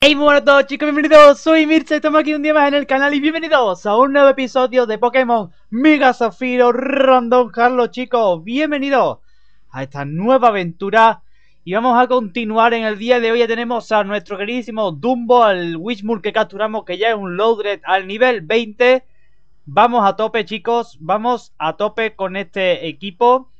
Hey, muy buenas todos chicos, bienvenidos, soy Mircha, estamos aquí un día más en el canal y bienvenidos a un nuevo episodio de Pokémon Mega Zafiro Random Carlos chicos, bienvenidos a esta nueva aventura y vamos a continuar en el día de hoy, ya tenemos a nuestro queridísimo Dumbo, al Wishmur que capturamos que ya es un Loadred al nivel 20 Vamos a tope chicos, vamos a tope con este equipo.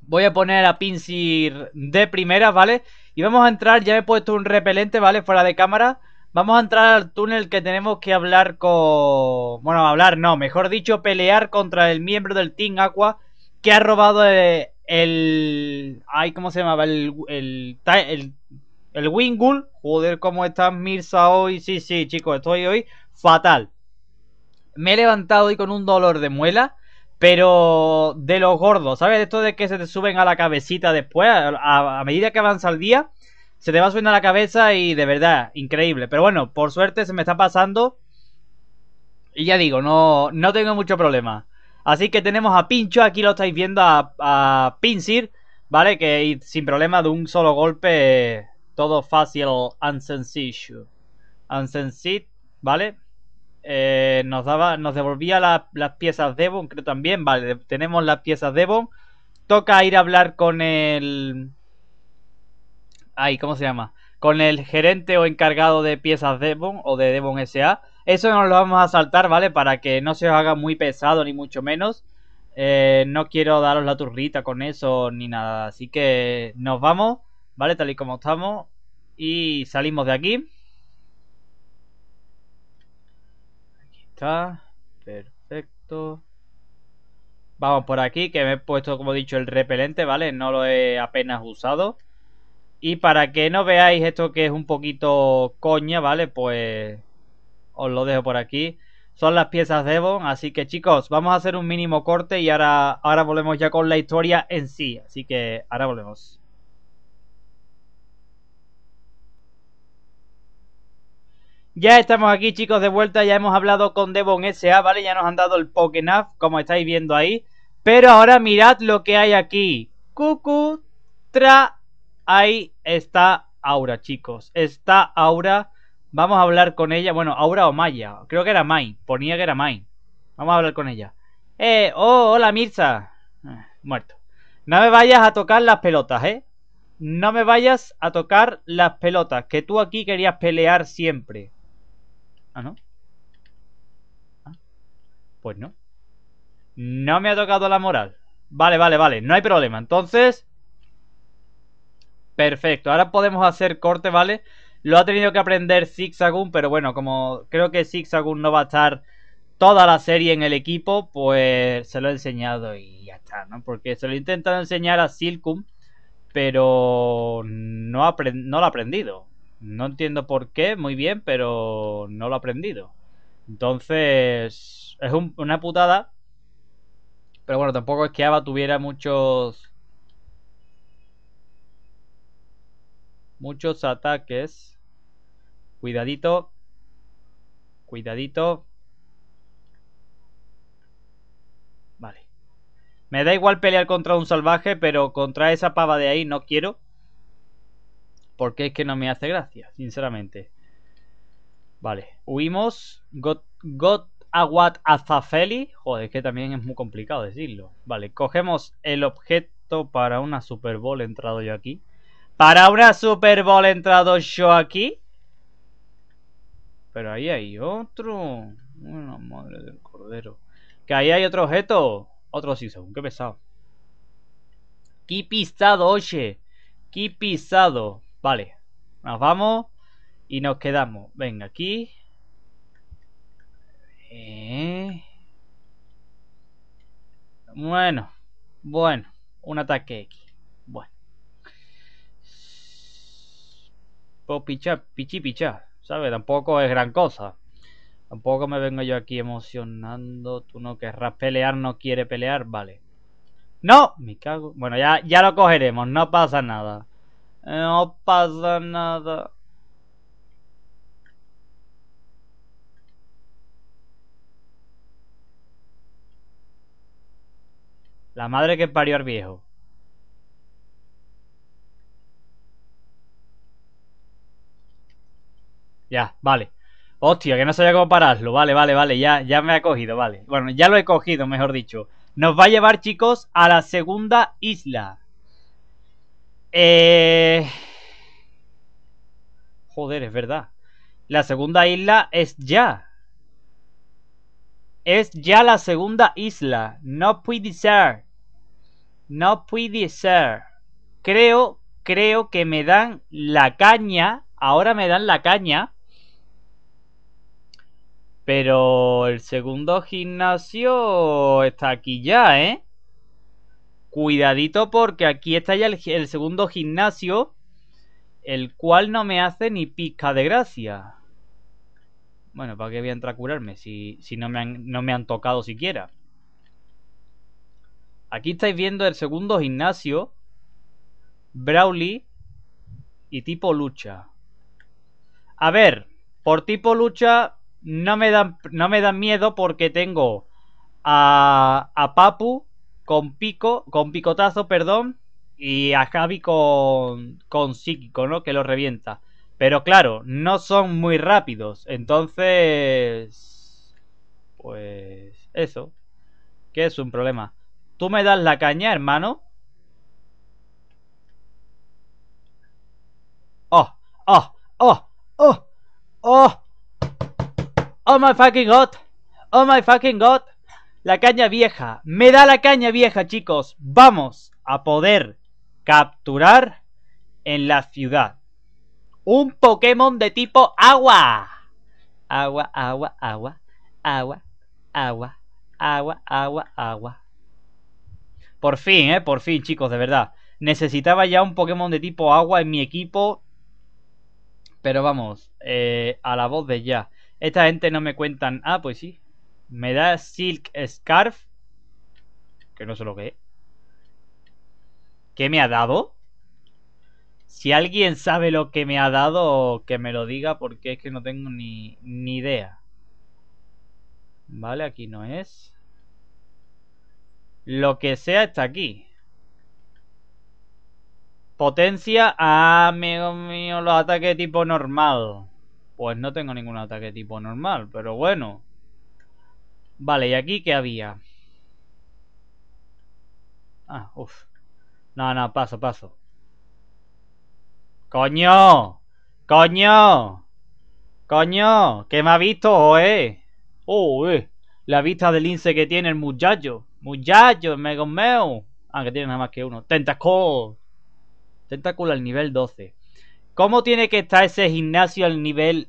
Voy a poner a Pinsir de primera, ¿vale? Y vamos a entrar, ya he puesto un repelente, ¿vale? Fuera de cámara Vamos a entrar al túnel que tenemos que hablar con... Bueno, hablar no, mejor dicho, pelear contra el miembro del Team Aqua Que ha robado el... el... Ay, ¿cómo se llamaba? El... El... El, Wingul Joder, ¿cómo está Mirza hoy? Sí, sí, chicos, estoy hoy fatal Me he levantado hoy con un dolor de muela pero de los gordos, ¿sabes? Esto de que se te suben a la cabecita después, a, medida que avanza el día, se te va subiendo a la cabeza y de verdad, increíble. Pero bueno, por suerte se me está pasando. Y ya digo, no, no tengo mucho problema. Así que tenemos a Pincho, aquí lo estáis viendo a, a Pinsir, ¿vale? Que sin problema de un solo golpe, todo fácil and sencillo. ¿vale? Eh, nos daba, nos devolvía las piezas Devon, creo también. Vale, tenemos las piezas Devon. Toca ir a hablar con el. Ay, ¿cómo se llama? Con el gerente o encargado de piezas Devon o de Devon SA. Eso nos lo vamos a saltar, ¿vale? Para que no se os haga muy pesado, ni mucho menos. Eh, no quiero daros la turrita con eso ni nada. Así que nos vamos, ¿vale? Tal y como estamos. Y salimos de aquí. Está. Perfecto. Vamos por aquí, que me he puesto, como he dicho, el repelente, ¿vale? No lo he apenas usado. Y para que no veáis esto que es un poquito coña, ¿vale? Pues os lo dejo por aquí. Son las piezas de así que chicos, vamos a hacer un mínimo corte y ahora, ahora volvemos ya con la historia en sí. Así que ahora volvemos. Ya estamos aquí chicos de vuelta, ya hemos hablado con Devon SA, ¿vale? Ya nos han dado el Pokénaf, como estáis viendo ahí. Pero ahora mirad lo que hay aquí. Cucu, tra... Ahí está Aura, chicos. Está Aura. Vamos a hablar con ella. Bueno, Aura o Maya. Creo que era Mai. Ponía que era Mai. Vamos a hablar con ella. Eh, oh, hola Mirza. Eh, muerto. No me vayas a tocar las pelotas, ¿eh? No me vayas a tocar las pelotas. Que tú aquí querías pelear siempre. Ah, ¿no? Ah, pues no. No me ha tocado la moral. Vale, vale, vale. No hay problema. Entonces... Perfecto. Ahora podemos hacer corte, ¿vale? Lo ha tenido que aprender Zigzagoon, pero bueno, como creo que Zigzagoon no va a estar toda la serie en el equipo, pues se lo he enseñado y ya está, ¿no? Porque se lo he intentado enseñar a Silcum, pero no, no lo ha aprendido. No entiendo por qué, muy bien, pero no lo he aprendido. Entonces, es una putada. Pero bueno, tampoco es que Ava tuviera muchos... Muchos ataques. Cuidadito. Cuidadito. Vale. Me da igual pelear contra un salvaje, pero contra esa pava de ahí no quiero. Porque es que no me hace gracia, sinceramente. Vale, huimos. Got, got Aguat Azafeli. Joder, es que también es muy complicado decirlo. Vale, cogemos el objeto para una Super Bowl entrado yo aquí. Para una Super Bowl entrado yo aquí. Pero ahí hay otro. Una madre del cordero. Que ahí hay otro objeto. Otro sí, según qué pesado. Qué pisado, oye. Qué pisado. Vale, nos vamos y nos quedamos. Venga, aquí. Eh. Bueno, bueno, un ataque X. Bueno. Pues picha, pichi picha, ¿sabes? Tampoco es gran cosa. Tampoco me vengo yo aquí emocionando. Tú no querrás pelear, no quiere pelear, vale. ¡No! Me cago. Bueno, ya, ya lo cogeremos, no pasa nada. No pasa nada. La madre que parió al viejo. Ya, vale. Hostia, que no sabía cómo pararlo. Vale, vale, vale. Ya, ya me ha cogido, vale. Bueno, ya lo he cogido, mejor dicho. Nos va a llevar, chicos, a la segunda isla. Eh... Joder, es verdad. La segunda isla es ya. Es ya la segunda isla. No puede ser. No puede ser. Creo, creo que me dan la caña. Ahora me dan la caña. Pero el segundo gimnasio está aquí ya, ¿eh? Cuidadito porque aquí está ya el, segundo gimnasio el cual no me hace ni pizca de gracia. Bueno, ¿para qué voy a entrar a curarme si, si no, me han, no me han tocado siquiera? Aquí estáis viendo el segundo gimnasio. Brawly y tipo lucha. A ver, por tipo lucha no me dan, no me dan miedo porque tengo a, a Papu con pico, con picotazo, perdón, y a Javi con, con psíquico, ¿no? Que lo revienta. Pero claro, no son muy rápidos. Entonces... Pues... Eso. Que es un problema. ¿Tú me das la caña, hermano? Oh, oh, oh, oh, oh. Oh my fucking god. Oh my fucking god. La caña vieja. Me da la caña vieja, chicos. Vamos a poder capturar en la ciudad. Un Pokémon de tipo agua. Agua, agua, agua, agua, agua, agua, agua, agua. Por fin, eh, por fin, chicos, de verdad. Necesitaba ya un Pokémon de tipo agua en mi equipo. Pero vamos, eh, a la voz de ya. Esta gente no me cuentan. Ah, pues sí. Me da Silk Scarf. Que no sé lo que es. ¿Qué me ha dado? Si alguien sabe lo que me ha dado, que me lo diga porque es que no tengo ni, ni idea. Vale, aquí no es. Lo que sea está aquí. Potencia, ah, amigo mío, los ataques tipo normal. Pues no tengo ningún ataque tipo normal, pero bueno. Vale, ¿y aquí qué había? Ah, uff. No, no, paso, paso. ¡Coño! ¡Coño! ¡Coño! ¿Qué me ha visto, eh? Oh, eh. La vista del lince que tiene el muchacho. Muchacho, me meu. Ah, que tiene nada más que uno. Tentacle. Tentacle al nivel 12. ¿Cómo tiene que estar ese gimnasio al nivel...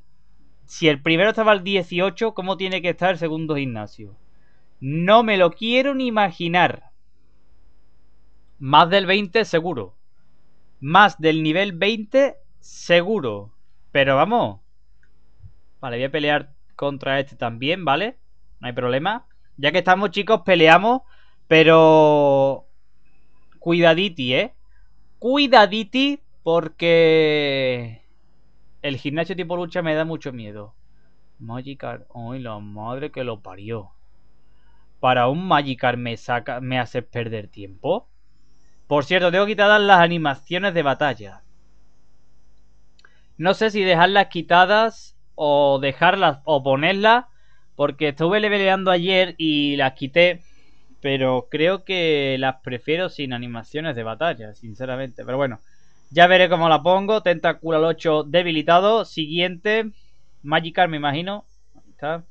Si el primero estaba al 18, ¿cómo tiene que estar el segundo gimnasio? No me lo quiero ni imaginar. Más del 20 seguro. Más del nivel 20 seguro. Pero vamos. Vale, voy a pelear contra este también, ¿vale? No hay problema. Ya que estamos, chicos, peleamos. Pero... Cuidaditi, ¿eh? Cuidaditi porque... El gimnasio tipo lucha me da mucho miedo. Magikarp. Ay, la madre que lo parió. Para un Magikarp me saca... ¿Me hace perder tiempo? Por cierto, tengo quitadas las animaciones de batalla. No sé si dejarlas quitadas o dejarlas o ponerlas. Porque estuve leveleando ayer y las quité. Pero creo que las prefiero sin animaciones de batalla, sinceramente. Pero bueno, ya veré cómo la pongo. Tentacular 8 debilitado. Siguiente. Magikarp, me imagino. Ahí está.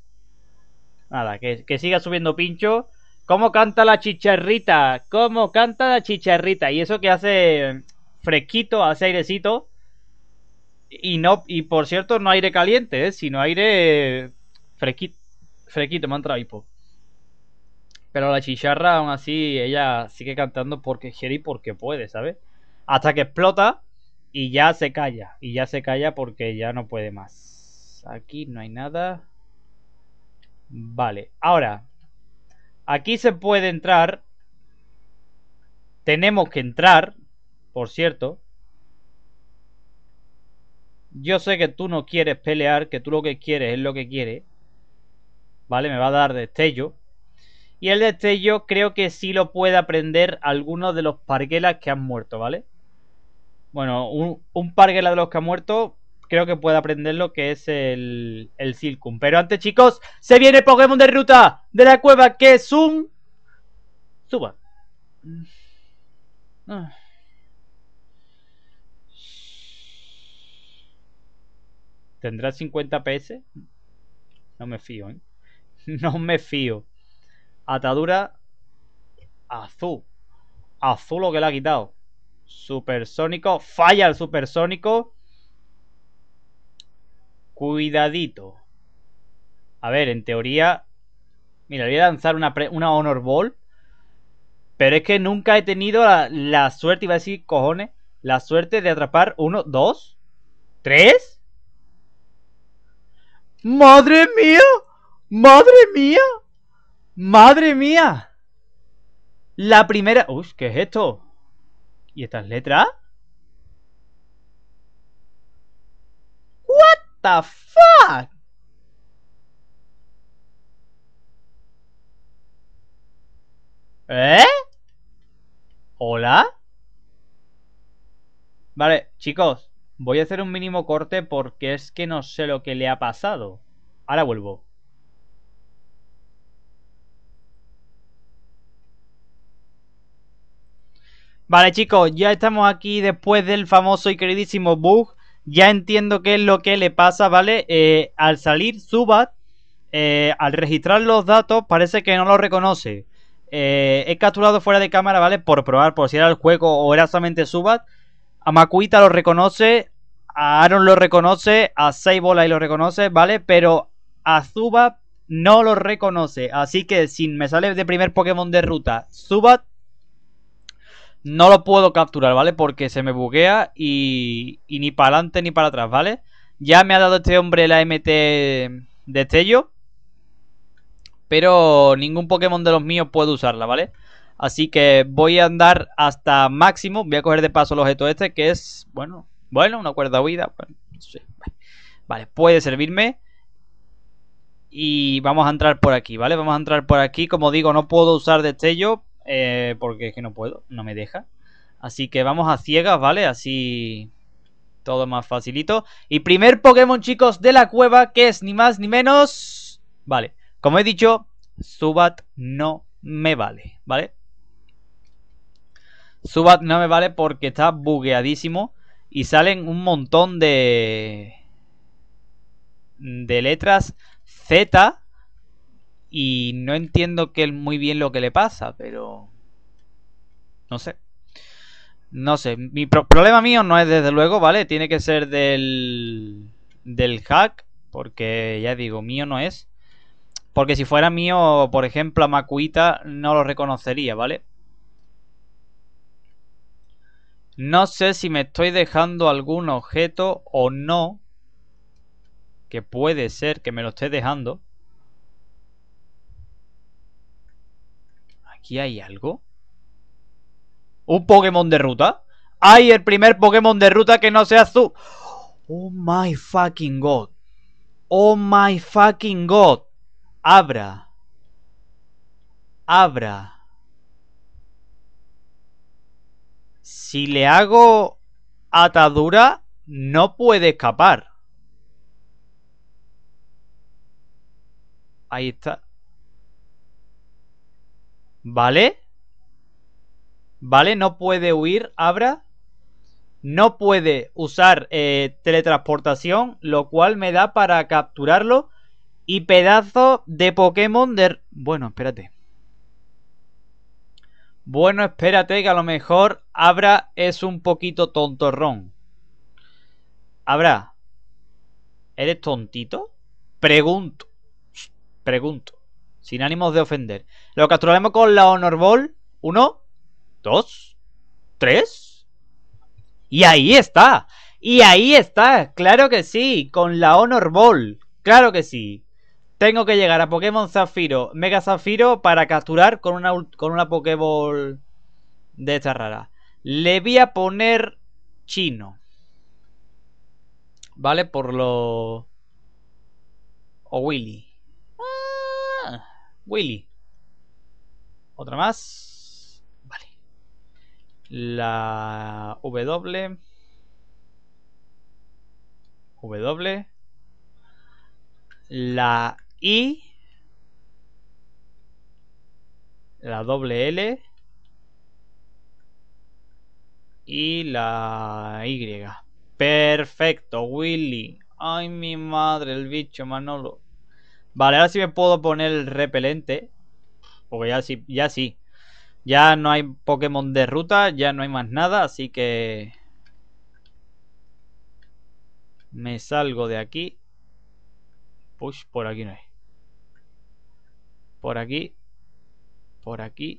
Nada, que, que siga subiendo pincho. ¿Cómo canta la chicharrita? ¿Cómo canta la chicharrita? Y eso que hace fresquito, hace airecito. Y no, y por cierto, no aire caliente, ¿eh? sino aire fresquito. Fresquito, me han traído. Pero la chicharra, aún así, ella sigue cantando porque quiere y porque puede, ¿sabes? Hasta que explota y ya se calla. Y ya se calla porque ya no puede más. Aquí no hay nada. Vale, ahora Aquí se puede entrar. Tenemos que entrar, por cierto. Yo sé que tú no quieres pelear, que tú lo que quieres es lo que quieres. ¿Vale? Me va a dar destello. Y el destello creo que sí lo puede aprender algunos de los parguelas que han muerto, ¿vale? Bueno, un, parguela de los que han muerto creo que puede aprender lo que es el, el Silcum. Pero antes, chicos, se viene Pokémon de ruta de la cueva, que es un... Suba. Ah. ¿Tendrá 50 PS? No me fío, ¿eh? No me fío. Atadura azul. Azul lo que le ha quitado. Supersónico. Falla el supersónico. Cuidadito. A ver, en teoría... Mira, voy a lanzar una, una Honor Ball. Pero es que nunca he tenido la, la, suerte, iba a decir cojones, la suerte de atrapar uno, dos, tres. ¡Madre mía! ¡Madre mía! ¡Madre mía! La primera... Uy, ¿qué es esto? ¿Y estas letras? What the fuck? ¿Eh? ¿Hola? Vale, chicos, voy a hacer un mínimo corte porque es que no sé lo que le ha pasado. Ahora vuelvo. Vale chicos, ya estamos aquí después del famoso y queridísimo bug. Ya entiendo qué es lo que le pasa, ¿vale? Eh, al salir Subat, eh, al registrar los datos, parece que no lo reconoce. Eh, he capturado fuera de cámara, ¿vale? Por probar, por si era el juego o era solamente Subat. A Makuita lo reconoce, a Aaron lo reconoce, a Seibola lo reconoce, ¿vale? Pero a Zubat no lo reconoce. Así que si me sale de primer Pokémon de ruta Zubat, no lo puedo capturar, ¿vale? Porque se me buguea y, y ni para adelante ni para atrás, ¿vale? Ya me ha dado este hombre la MT de Tello. Pero ningún Pokémon de los míos puede usarla, ¿vale? Así que voy a andar hasta máximo. Voy a coger de paso el objeto este, que es, bueno, bueno, una cuerda huida. Vale, puede servirme. Y vamos a entrar por aquí, ¿vale? Vamos a entrar por aquí. Como digo, no puedo usar destello eh, porque es que no puedo, no me deja. Así que vamos a ciegas, ¿vale? Así todo más facilito. Y primer Pokémon, chicos, de la cueva, que es ni más ni menos... Vale, como he dicho, Subat no me vale, ¿vale? Subat no me vale porque está bugueadísimo y salen un montón de... de letras Z y no entiendo que muy bien lo que le pasa, pero... No sé. No sé. Mi problema mío no es desde luego, ¿vale? Tiene que ser del... Del hack. Porque ya digo, mío no es. Porque si fuera mío, por ejemplo, a Makuita no lo reconocería, ¿vale? No sé si me estoy dejando algún objeto o no. Que puede ser que me lo esté dejando. ¿Aquí hay algo? ¿Un Pokémon de ruta? ¡Hay el primer Pokémon de ruta que no sea azul! ¡Oh my fucking god! ¡Oh my fucking god! Abra. Abra. Si le hago atadura, no puede escapar. Ahí está. ¿Vale? ¿Vale? No puede huir, Abra. No puede usar eh, teletransportación, lo cual me da para capturarlo. Y pedazo de Pokémon de... Bueno, espérate. Bueno, espérate que a lo mejor Abra es un poquito tontorrón. Abra, ¿eres tontito? Pregunto. Pregunto sin ánimos de ofender. Lo capturaremos con la Honor Ball. Uno, dos, tres. Y ahí está. Y ahí está. Claro que sí. Con la Honor Ball. Claro que sí. Tengo que llegar a Pokémon Zafiro, Mega Zafiro para capturar con una, con una Pokéball de esta rara. Le voy a poner chino. ¿Vale? Por lo... O Willy. Willy. Otra más. Vale. La W. W. La I. La doble L. Y la Y. Perfecto, Willy. Ay, mi madre, el bicho, Manolo. Vale, ahora sí me puedo poner el repelente. Porque ya sí, ya sí. Ya no hay Pokémon de ruta, ya no hay más nada, así que... Me salgo de aquí. Push, por aquí no hay. Por aquí. Por aquí.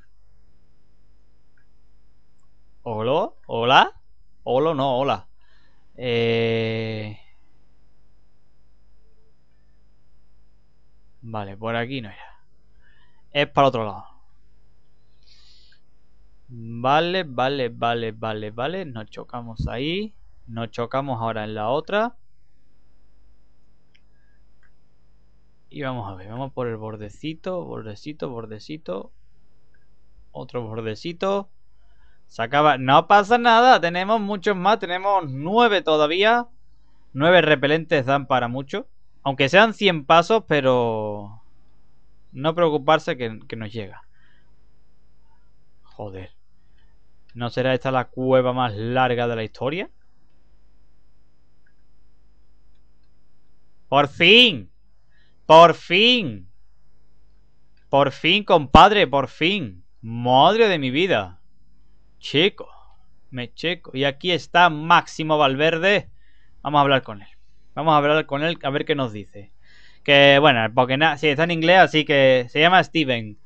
¿Hola? ¿Hola? ¿Hola? No, hola. Eh... Vale, por aquí no era. Es para otro lado. Vale, vale, vale, vale, vale. Nos chocamos ahí. Nos chocamos ahora en la otra. Y vamos a ver, vamos por el bordecito, bordecito, bordecito. Otro bordecito. Se acaba. No pasa nada, tenemos muchos más. Tenemos nueve todavía. Nueve repelentes dan para mucho. Aunque sean 100 pasos, pero... No preocuparse que, que nos llega. Joder. ¿No será esta la cueva más larga de la historia? ¡Por fin! ¡Por fin! Por fin, compadre, por fin. Madre de mi vida. Chico. Me checo. Y aquí está Máximo Valverde. Vamos a hablar con él. Vamos a hablar con él a ver qué nos dice. Que bueno, porque sí, está en inglés, así que se llama Steven.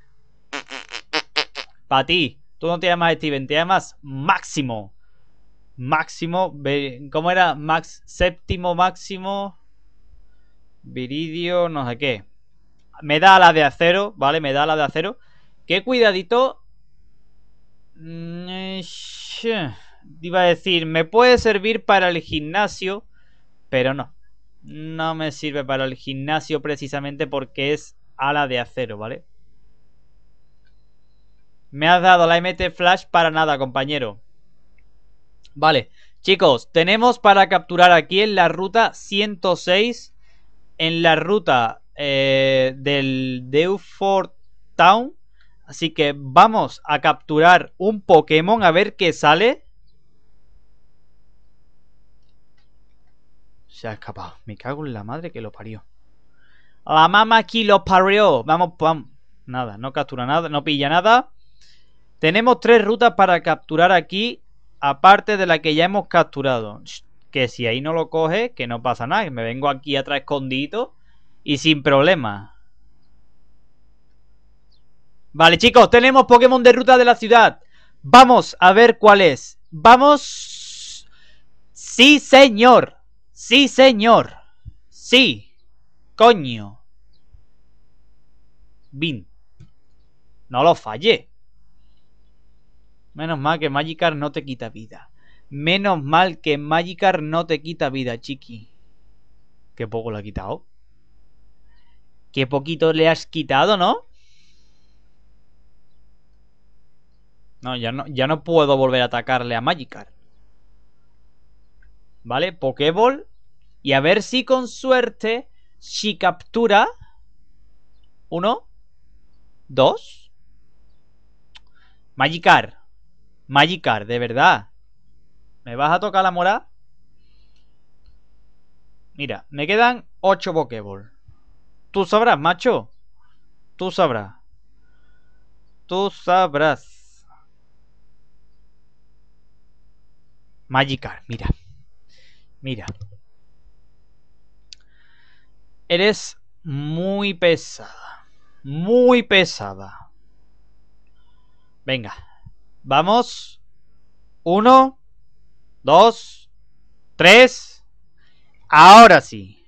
Para ti, tú no te llamas Steven, te llamas Máximo. Máximo, ¿cómo era? Max, séptimo máximo. Viridio, no sé qué. Me da la de acero, ¿vale? Me da la de acero. Qué cuidadito. Iba a decir, me puede servir para el gimnasio, pero no no me sirve para el gimnasio precisamente porque es ala de acero, ¿vale? Me has dado la MT Flash para nada, compañero. Vale, chicos, tenemos para capturar aquí en la ruta 106, en la ruta eh, del Dewford Town. Así que vamos a capturar un Pokémon a ver qué sale. Se ha escapado. Me cago en la madre que lo parió. La mamá aquí lo parió. Vamos, vamos. Nada, no captura nada, no pilla nada. Tenemos tres rutas para capturar aquí, aparte de la que ya hemos capturado. Que si ahí no lo coge, que no pasa nada. Me vengo aquí atrás escondido y sin problema. Vale, chicos, tenemos Pokémon de ruta de la ciudad. Vamos a ver cuál es. Vamos. Sí, señor. Sí, señor. Sí. Coño. Bin. No lo fallé. Menos mal que Magikarp no te quita vida. Menos mal que Magikarp no te quita vida, chiqui. Qué poco le ha quitado. Qué poquito le has quitado, ¿no? No, ya no, ya no puedo volver a atacarle a Magikarp. ¿Vale? Pokéball y a ver si con suerte, si captura... Uno. Dos. Magikarp. Magikarp, de verdad. ¿Me vas a tocar la mora? Mira, me quedan ocho Pokéball. Tú sabrás, macho. Tú sabrás. Tú sabrás. Magikarp, mira. Mira. Eres muy pesada. Muy pesada. Venga. Vamos. Uno. Dos. Tres. Ahora sí.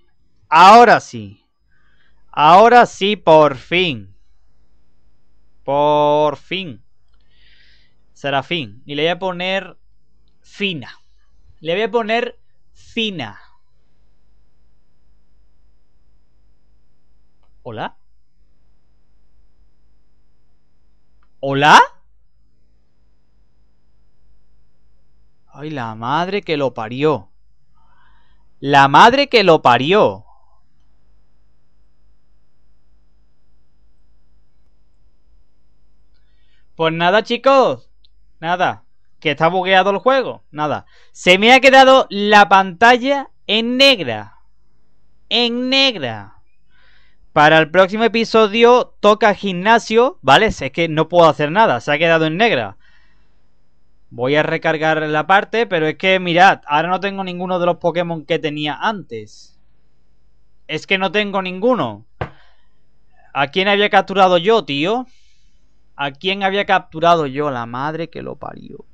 Ahora sí. Ahora sí, por fin. Por fin. Será fin. Y le voy a poner fina. Le voy a poner fina. ¿Hola? ¿Hola? Ay, la madre que lo parió. La madre que lo parió. Pues nada, chicos. Nada. Que está bugueado el juego. Nada. Se me ha quedado la pantalla en negra. En negra. Para el próximo episodio toca gimnasio, ¿vale? Es que no puedo hacer nada, se ha quedado en negra. Voy a recargar la parte, pero es que mirad, ahora no tengo ninguno de los Pokémon que tenía antes. Es que no tengo ninguno. ¿A quién había capturado yo, tío? ¿A quién había capturado yo? La madre que lo parió.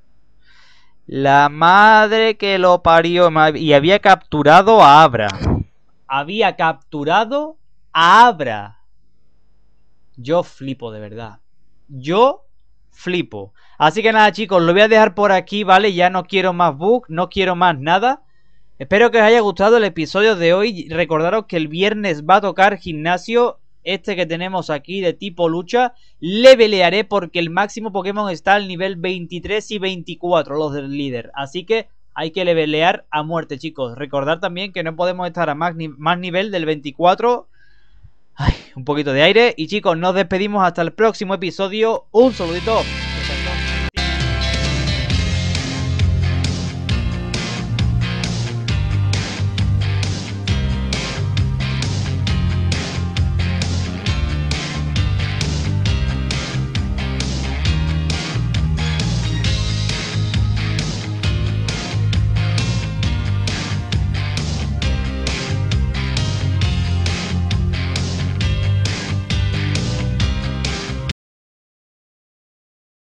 La madre que lo parió. Y había capturado a Abra. Había capturado Abra. Yo flipo, de verdad. Yo flipo. Así que nada chicos, lo voy a dejar por aquí, ¿vale? Ya no quiero más bugs, no quiero más nada. Espero que os haya gustado el episodio de hoy. Recordaros que el viernes va a tocar gimnasio. Este que tenemos aquí de tipo lucha. Le pelearé porque el máximo Pokémon está al nivel 23 y 24, los del líder. Así que hay que levelear a muerte, chicos. Recordad también que no podemos estar a más, más nivel del 24. Un poquito de aire. Y chicos, nos despedimos hasta el próximo episodio. Un saludito.